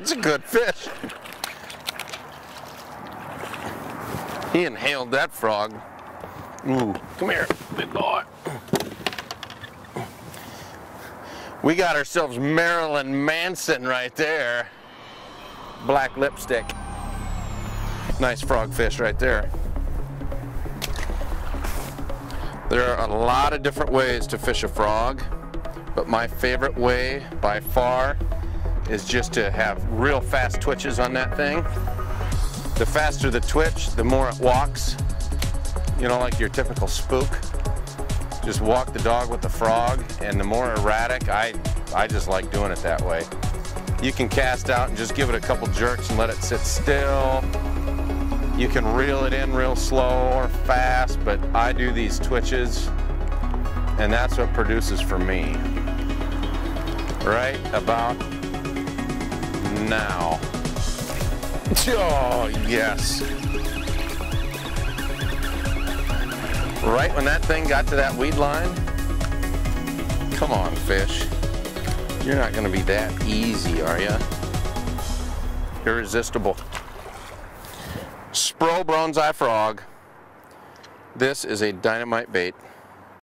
That's a good fish. He inhaled that frog. Ooh, come here, big boy. We got ourselves Marilyn Manson right there. Black lipstick. Nice frogfish right there. There are a lot of different ways to fish a frog, but my favorite way by far is just to have real fast twitches on that thing. The faster the twitch, the more it walks. You know, like your typical spook. Just walk the dog with the frog, and the more erratic, I, I just like doing it that way. You can cast out and just give it a couple jerks and let it sit still. You can reel it in real slow or fast, but I do these twitches, and that's what produces for me. Right about now. Oh, yes. Right when that thing got to that weed line, come on, fish. You're not gonna be that easy, are you? Irresistible. Spro Bronzeye Frog. This is a dynamite bait.